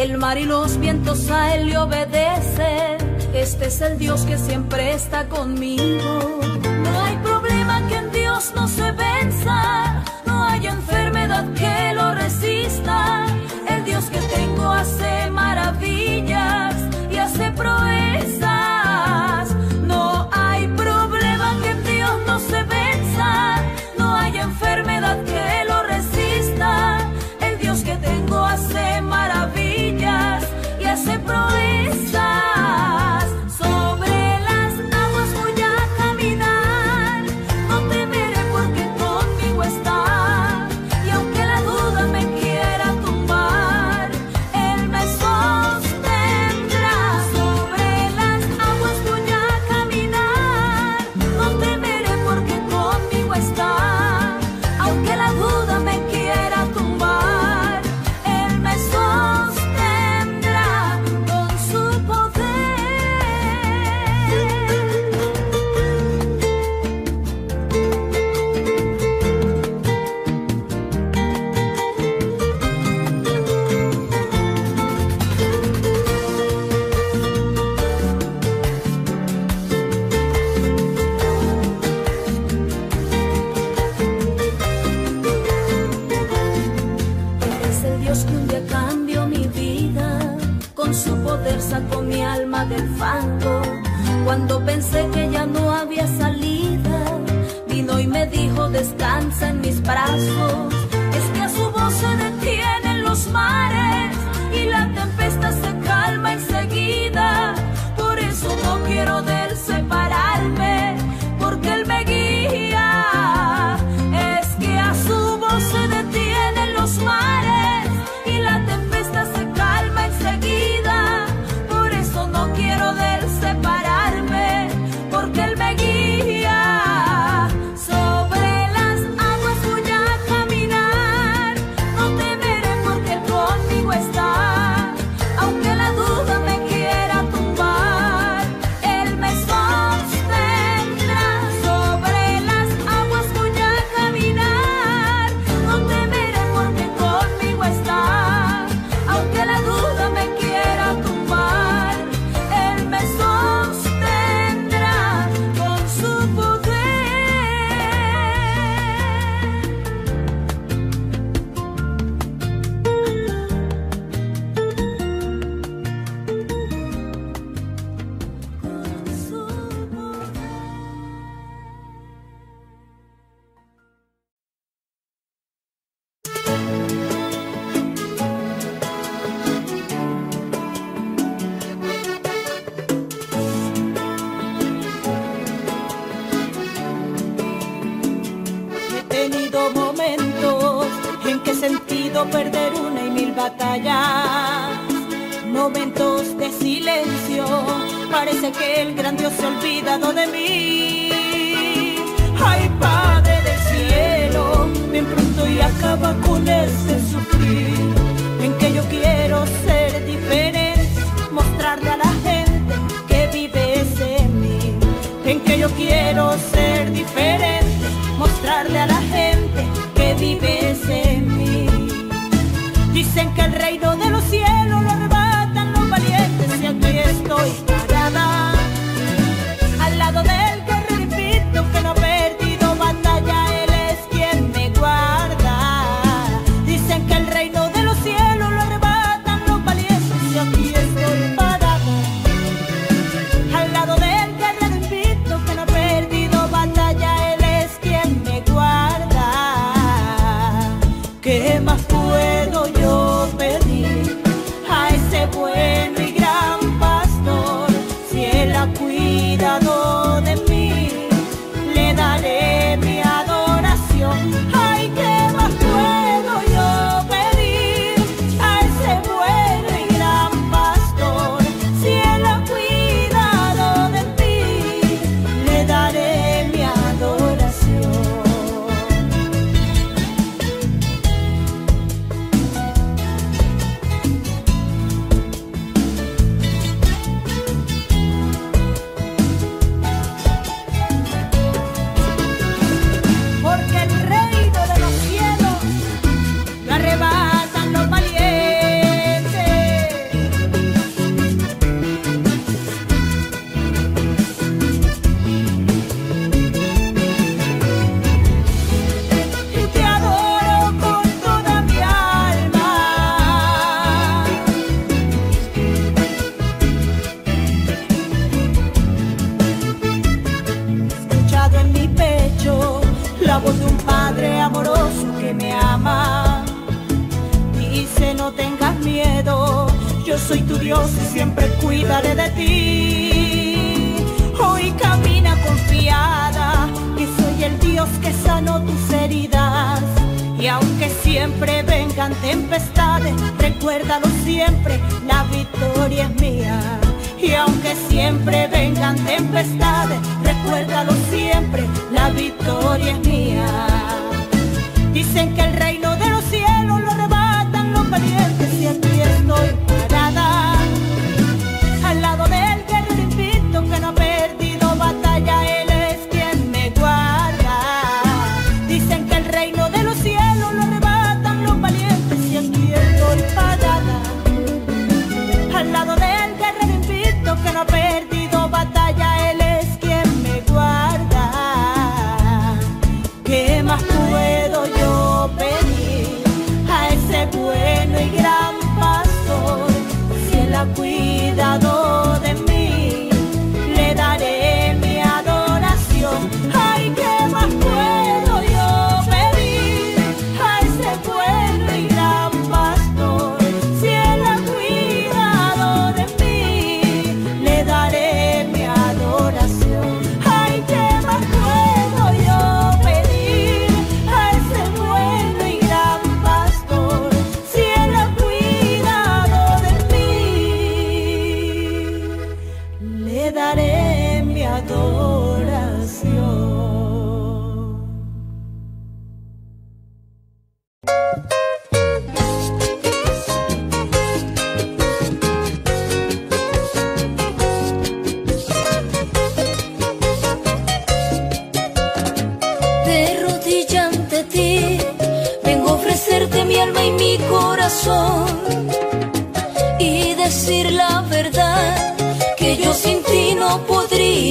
El mar y los vientos a él le obedecen. Este es el Dios que siempre está conmigo.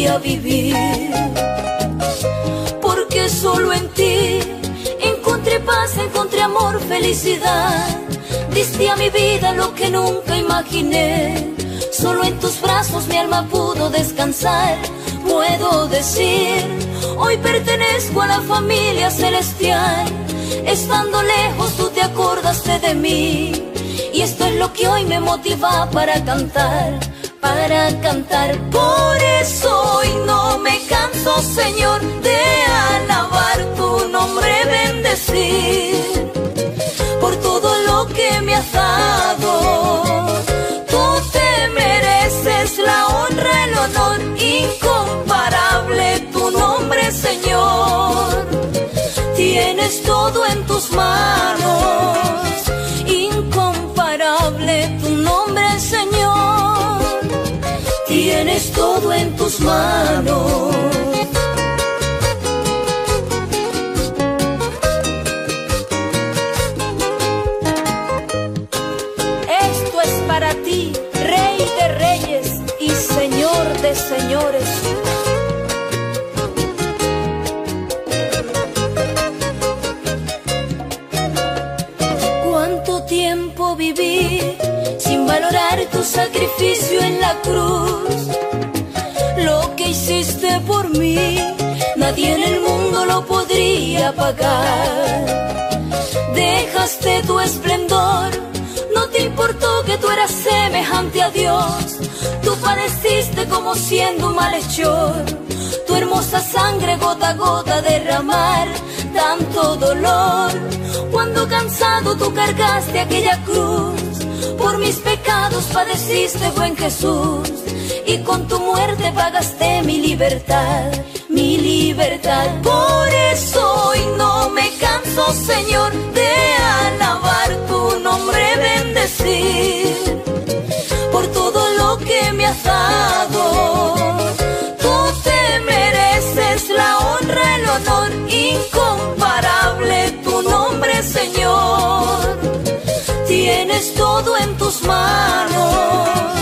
Podría vivir, porque solo en ti encontré paz, encontré amor, felicidad, diste a mi vida lo que nunca imaginé. Solo en tus brazos mi alma pudo descansar. Puedo decir, hoy pertenezco a la familia celestial. Estando lejos tú te acordaste de mí. Y esto es lo que hoy me motiva para cantar, para cantar. Por eso hoy no me canso, Señor, de alabar tu nombre, bendecir por todo lo que me has dado. Tú te mereces la honra, el honor incomparable, tu nombre, Señor. Tienes todo en tus manos, Esto es para ti, Rey de Reyes y Señor de Señores. Cuánto tiempo viví sin valorar tu sacrificio en la cruz. Nadie en el mundo lo podría pagar. Dejaste tu esplendor, no te importó que tú eras semejante a Dios. Tú padeciste como siendo un malhechor. Tu hermosa sangre gota a gota derramar tanto dolor. Cuando cansado tú cargaste aquella cruz, por mis pecados padeciste, buen Jesús. Y con tu muerte pagaste mi libertad, mi libertad. Por eso hoy no me canso, Señor, de alabar tu nombre, bendecir por todo lo que me has dado. Tú te mereces la honra, el honor incomparable, tu nombre, Señor. Tienes todo en tus manos,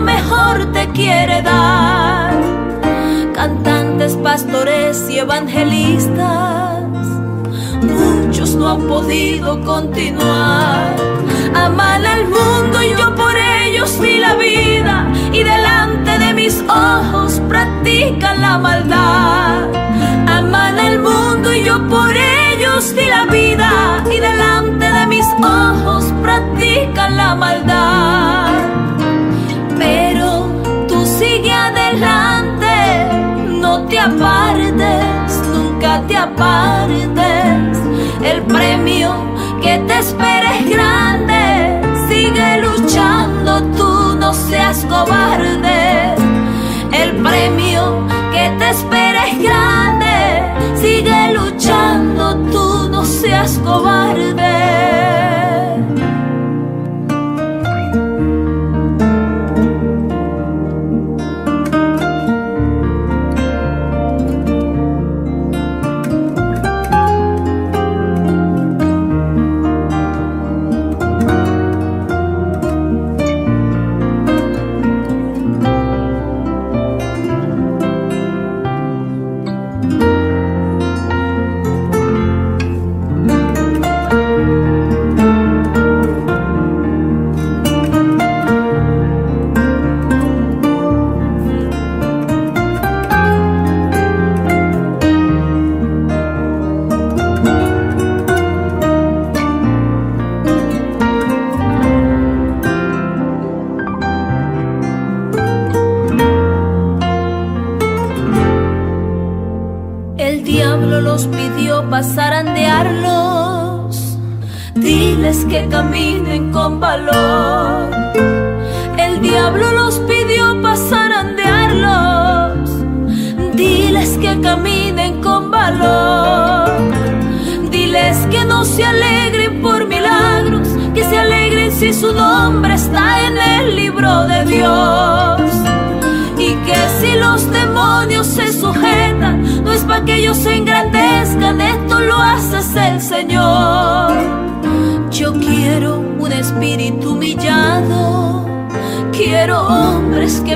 mejor te quiere dar. Cantantes, pastores y evangelistas, muchos no han podido continuar. Aman al mundo y yo por ellos vi la vida y delante de mis ojos practican la maldad. Aman al mundo y yo por ellos di la vida y delante de mis ojos practican la maldad. No te apartes, nunca te apartes. El premio que te espera es grande, sigue luchando, tú no seas cobarde. El premio que te espera es grande, sigue luchando, tú no seas cobarde.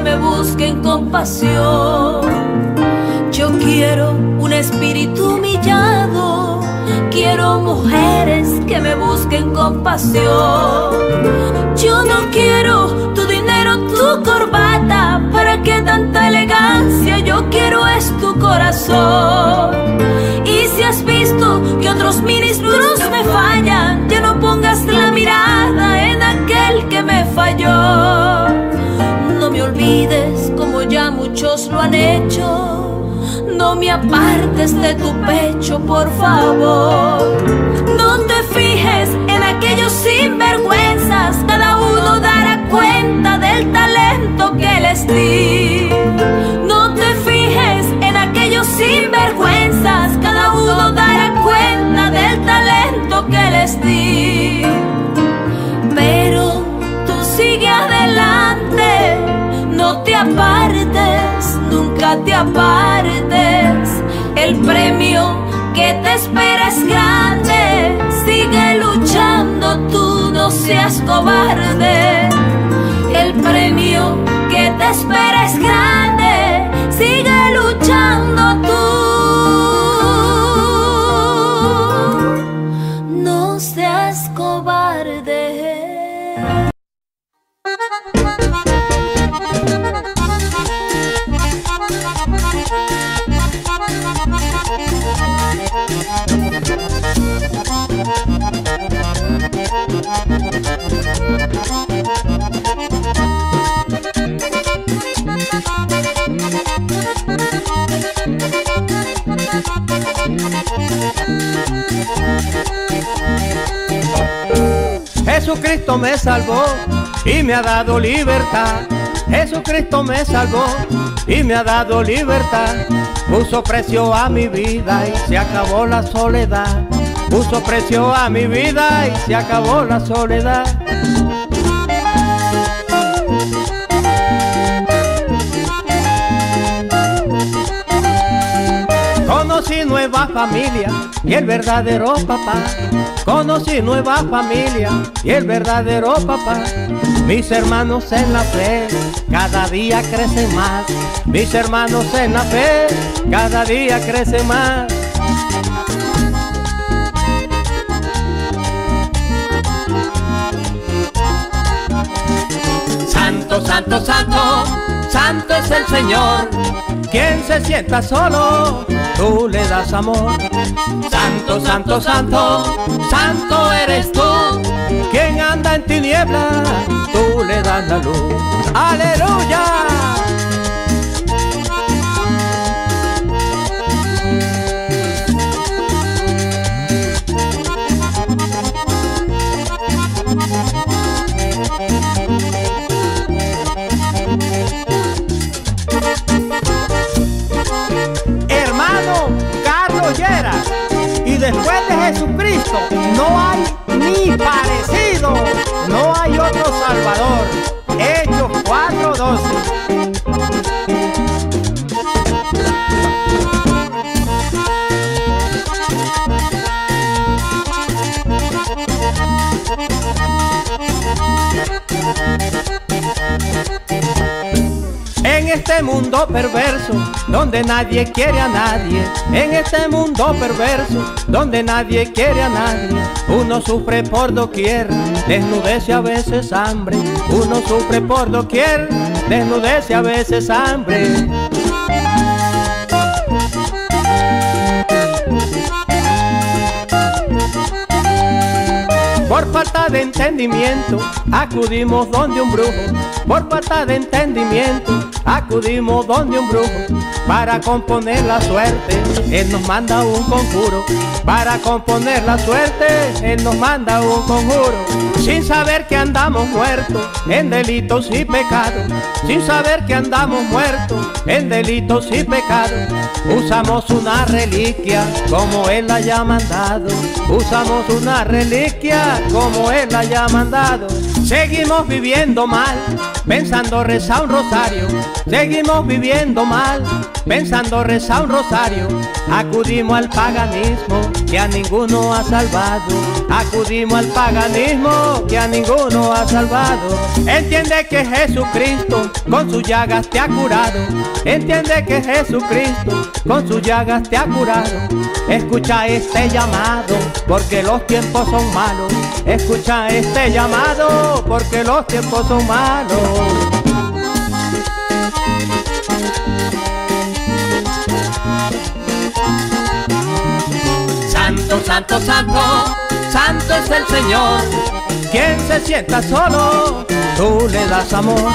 Me busquen compasión. Yo quiero un espíritu humillado, quiero mujeres que me busquen compasión. Yo no quiero tu dinero, tu corbata, para que tanta elegancia, yo quiero es tu corazón. Y si has visto que otros ministros me fallan, ya no pongas la mirada en aquel que me falló. Me olvides como ya muchos lo han hecho. No me apartes de tu pecho, por favor. No te fijes en aquellos sinvergüenzas, cada uno dará cuenta del talento que les di. No te fijes en aquellos sinvergüenzas, cada uno dará cuenta del talento que les di. Pero tú sigue adelante, no te apartes, nunca te apartes. El premio que te espera es grande, sigue luchando, tú no seas cobarde. El premio que te espera es grande, sigue luchando tú. Jesucristo me salvó y me ha dado libertad. Jesucristo me salvó y me ha dado libertad. Puso precio a mi vida y se acabó la soledad. Puso precio a mi vida y se acabó la soledad. Familia y el verdadero papá. Conocí nueva familia y el verdadero papá. Mis hermanos en la fe cada día crecen más. Mis hermanos en la fe cada día crecen más. Santo, santo, santo, santo es el Señor. Quien se sienta solo, tú le das amor. Santo, santo, santo, santo eres tú. Quien anda en tiniebla, tú le das la luz. Aleluya. Jesucristo no hay ni parecido. No hay otro Salvador. Hechos 4:12. Este mundo perverso, donde nadie quiere a nadie. En este mundo perverso, donde nadie quiere a nadie. Uno sufre por doquier, desnudez y a veces hambre. Uno sufre por doquier, desnudez y a veces hambre. Por falta de entendimiento, acudimos donde un brujo. Por falta de entendimiento, acudimos donde un brujo. Para componer la suerte, Él nos manda un conjuro. Para componer la suerte, Él nos manda un conjuro. Sin saber que andamos muertos en delitos y pecados. Sin saber que andamos muertos en delitos y pecados. Usamos una reliquia como Él la haya mandado. Usamos una reliquia como Él la haya mandado. Seguimos viviendo mal, pensando rezar un rosario. Seguimos viviendo mal, pensando rezar un rosario. Acudimos al paganismo que a ninguno ha salvado. Acudimos al paganismo que a ninguno ha salvado. Entiende que Jesucristo con sus llagas te ha curado. Entiende que Jesucristo con sus llagas te ha curado. Escucha este llamado porque los tiempos son malos. Escucha este llamado porque los tiempos son malos. Santo, santo, santo, es el Señor. Quien se sienta solo, tú le das amor.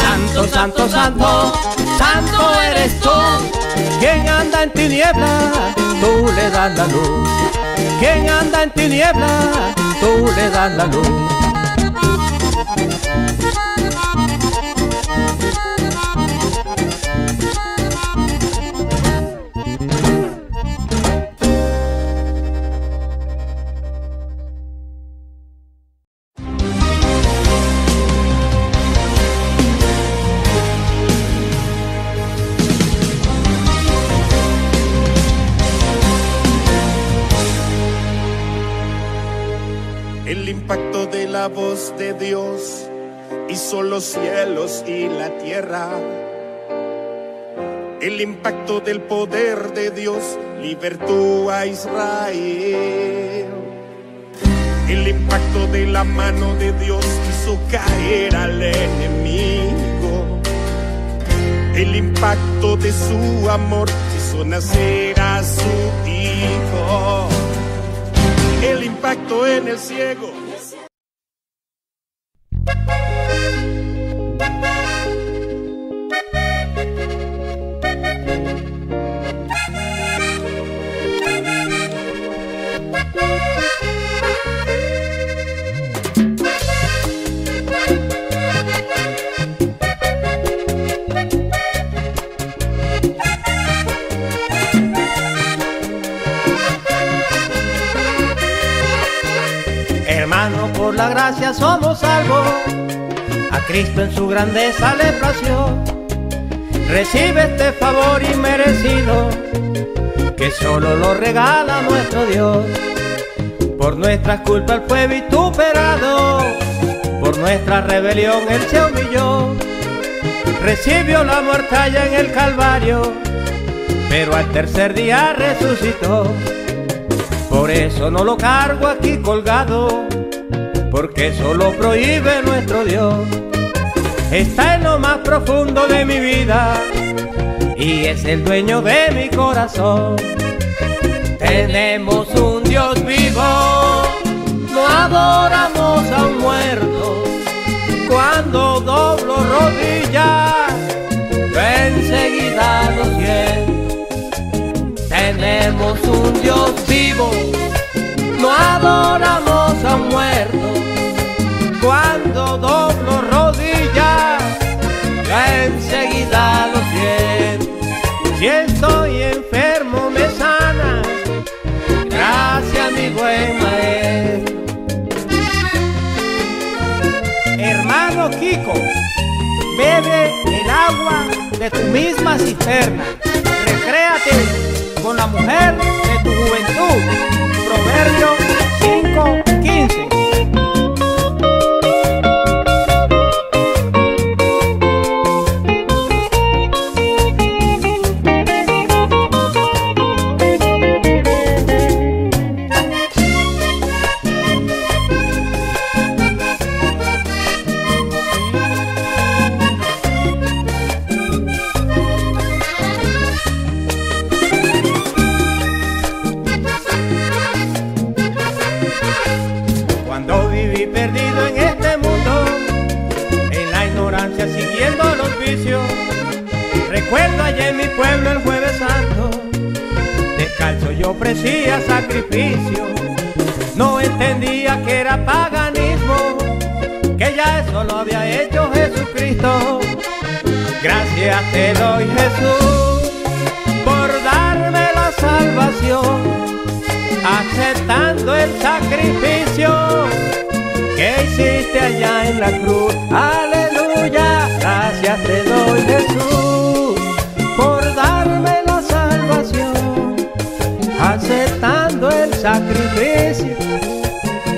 Santo, santo, santo, santo eres tú. Quien anda en tiniebla, tú le das la luz. Quien anda en tiniebla, tú le das la luz. El impacto de la voz de Dios hizo los cielos y la tierra. El impacto del poder de Dios libertó a Israel. El impacto de la mano de Dios hizo caer al enemigo. El impacto de su amor hizo nacer a su hijo. El impacto en el ciego. La gracia somos salvos. A Cristo en su grandeza le plació. Recibe este favor inmerecido que solo lo regala nuestro Dios. Por nuestras culpas él fue vituperado, por nuestra rebelión él se humilló. Recibió la mortalla en el Calvario, pero al tercer día resucitó. Por eso no lo cargo aquí colgado, porque eso lo prohíbe nuestro Dios. Está en lo más profundo de mi vida y es el dueño de mi corazón. Tenemos un Dios vivo, no adoramos a un muerto. Cuando doblo rodillas, yo enseguida lo siento. Tenemos un Dios vivo, no adoramos a un muerto. Doblo rodillas, yo enseguida lo siento. Si estoy enfermo me sana, gracias mi buen maestro. Hermano Kiko, bebe el agua de tu misma cisterna. Recréate con la mujer de tu juventud. Sacrificio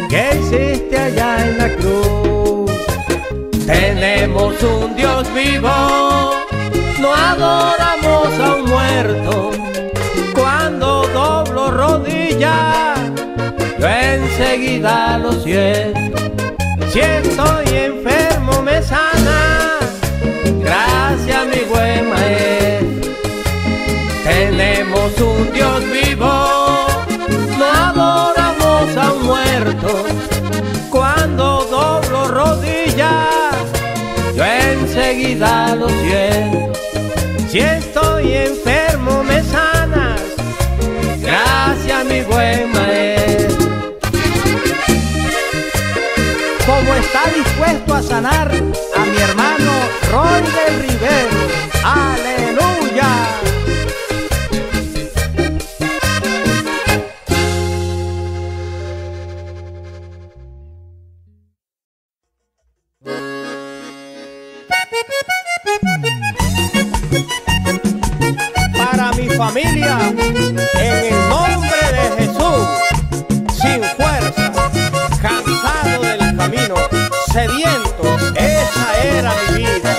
que hiciste allá en la cruz. Tenemos un Dios vivo, no adoramos a un muerto cuando doblo rodillas, yo enseguida lo siento. Si estoy enfermo me sana, gracias mi buen maestro. Tenemos un Dios vivo, Cuando doblo rodillas, yo enseguida lo siento. Si estoy enfermo me sanas, gracias mi buen maestro. Como está dispuesto a sanar a mi hermano Roy del Rivero. Aleluya. Sediento, esa era mi vida.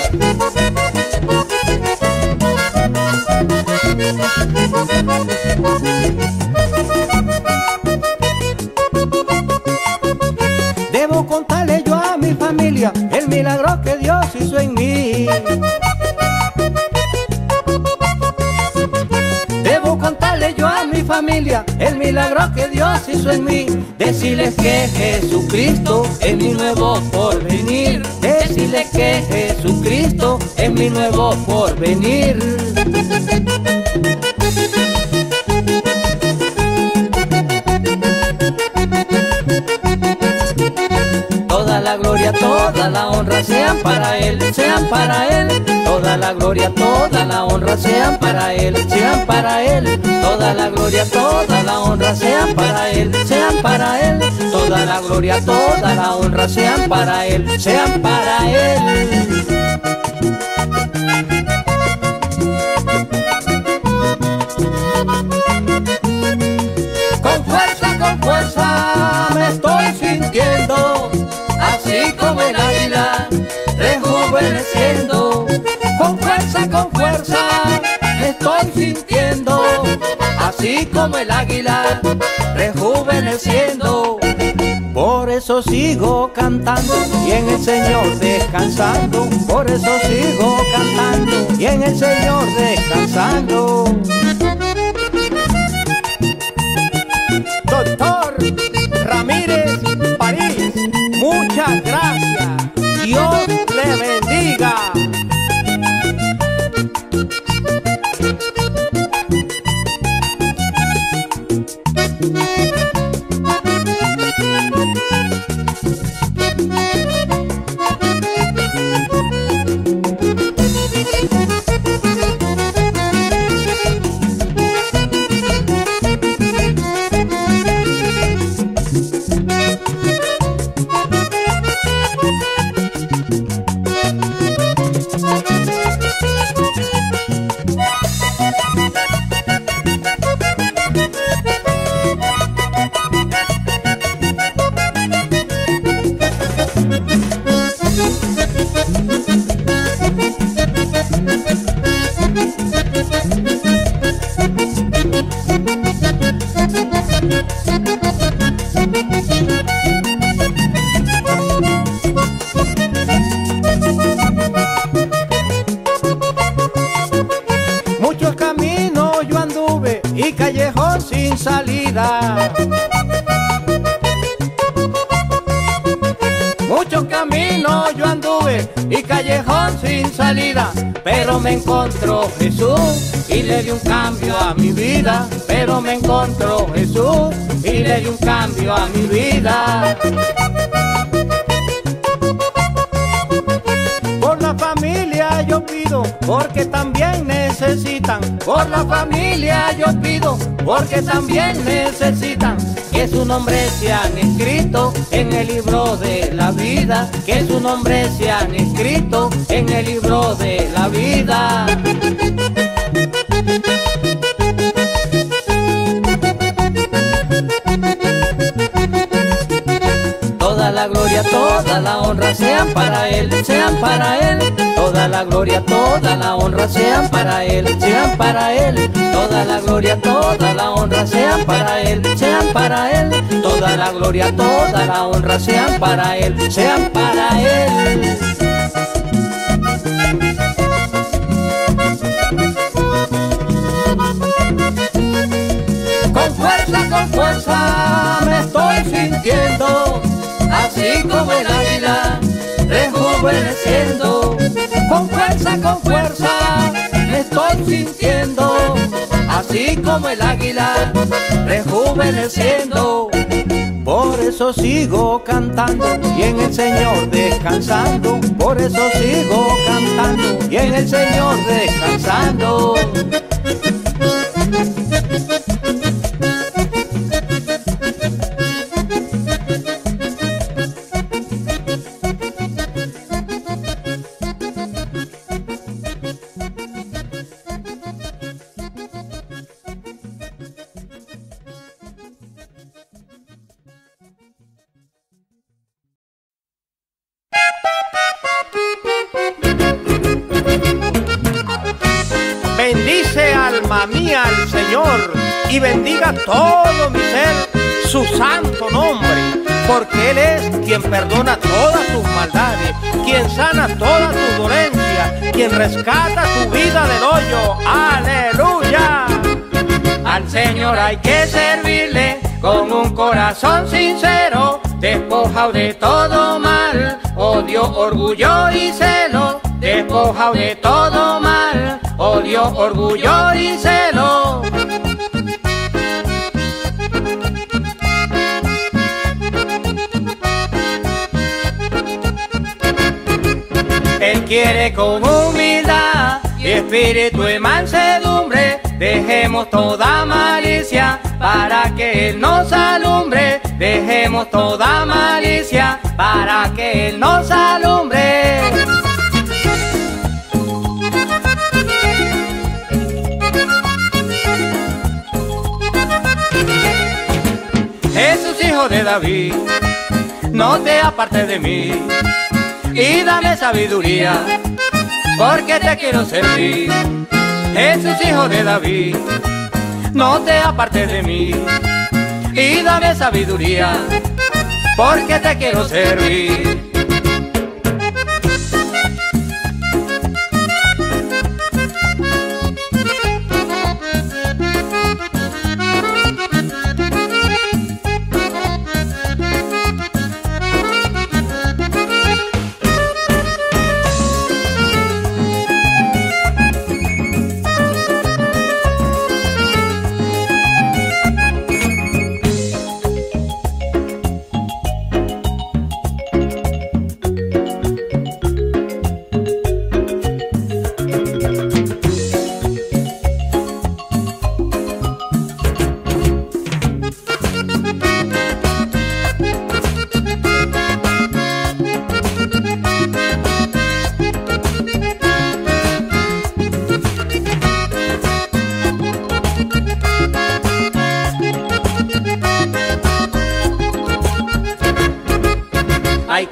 Debo contarle yo a mi familia el milagro que Dios hizo en familia el milagro que Dios hizo en mí. Decirles que Jesucristo es mi nuevo porvenir. Decirles que Jesucristo es mi nuevo porvenir. La gloria, toda la honra sean para Él, sean para Él. Toda la gloria, toda la honra sean para Él, sean para Él. Toda la gloria, toda la honra sean para Él, sean para Él. Toda la gloria, toda la honra sean para Él, sean para Él. Como el águila rejuveneciendo. Por eso sigo cantando y en el Señor descansando. Por eso sigo cantando y en el Señor descansando. Doctor Ramírez París, muchas gracias. Dios le bendiga. Por la familia yo pido, porque también necesitan. Por la familia yo pido, porque también necesitan. Que su nombre sean escrito en el libro de la vida. Que su nombre sean escrito en el libro de la vida. La gloria, toda la honra sean para Él, sean para Él. Toda la gloria, toda la honra sean para Él, sean para Él. Toda la gloria, toda la honra sean para Él, sean para Él. Toda la gloria, toda la honra sean para Él, sean para Él. Con fuerza, con fuerza me estoy sintiendo, así como el águila rejuveneciendo. Con fuerza, con fuerza me estoy sintiendo, así como el águila rejuveneciendo. Por eso sigo cantando y en el Señor descansando. Por eso sigo cantando y en el Señor descansando. Mía al Señor y bendiga todo mi ser su santo nombre, porque Él es quien perdona todas tus maldades, quien sana toda tu dolencia, quien rescata tu vida del hoyo. Aleluya. Al Señor hay que servirle con un corazón sincero, despojado de todo mal, odio, orgullo y celo, despojado de todo mal, odio, orgullo y celo. quiere con humildad y espíritu de mansedumbre. Dejemos toda malicia para que Él nos alumbre. Dejemos toda malicia para que Él nos alumbre. Hijo de David, no te apartes de mí y dame sabiduría, porque te quiero servir. Jesús hijo de David, no te apartes de mí y dame sabiduría, porque te quiero servir.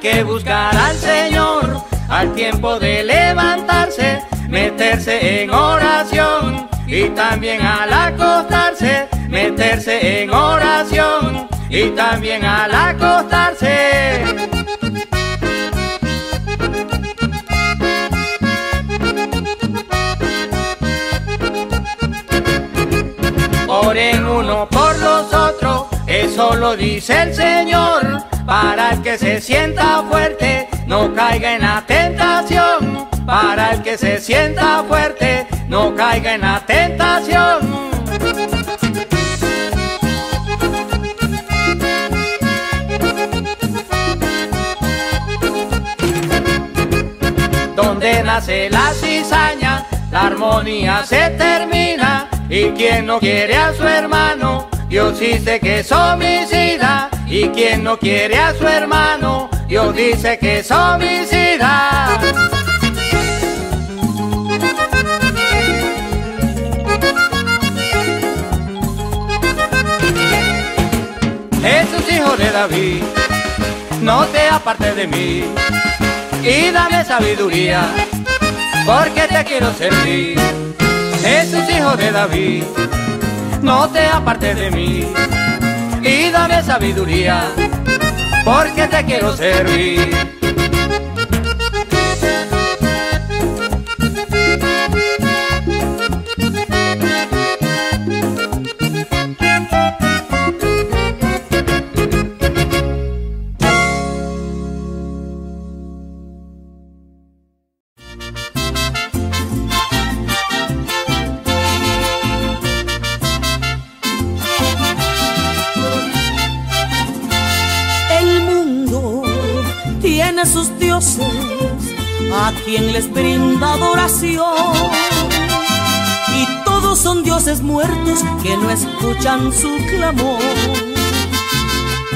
Que buscar al Señor al tiempo de levantarse, meterse en oración y también al acostarse, meterse en oración y también al acostarse. Oren uno por los otros, eso lo dice el Señor, para el que se sienta fuerte, no caiga en la tentación, para el que se sienta fuerte, no caiga en la tentación. Donde nace la cizaña, la armonía se termina. Y quien no quiere a su hermano, Dios dice que es homicida. Y quien no quiere a su hermano, Dios dice que es homicida. Jesús hijo de David, no te apartes de mí y dame sabiduría, porque te quiero servir. Jesús hijo de David, no te apartes de mí y dame sabiduría, porque te quiero servir. Dioses muertos que no escuchan su clamor.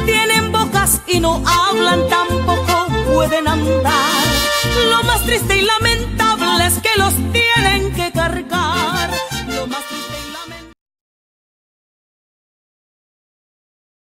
Tienen bocas y no hablan, tampoco pueden andar. Lo más triste y lamentable es que los tienen que cargar.